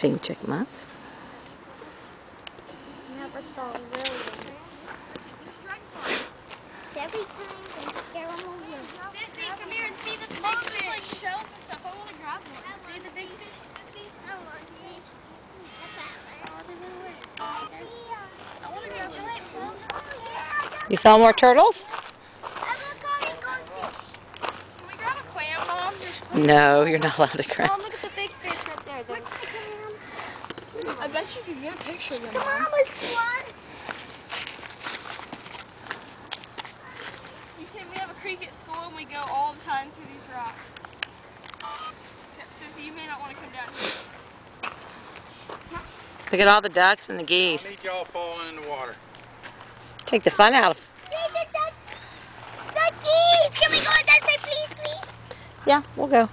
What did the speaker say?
seen chipmunks. Never saw a rodent. Every time they scare them away. Sissy, come here and see the big fish. like shells and stuff. I want to grab one. See the big fish, Sissy? I want it. Oh, they're gonna work. I want to grab giant plum. You saw more turtles? Can we grab a clam, Mom? There's clam. No, you're not allowed to grab. Mom, look at the big fish right there. They're- I bet you could get a picture of them, Come on, let's one. You can, we have a creek at school and we go all the time through these rocks. Sissy, you may not want to come down here. Look at all the ducks and the I geese. need y'all falling in the water. Take the fun out of Hey, the duck- duckies! Can we go on that side, please, please? Yeah, we'll go.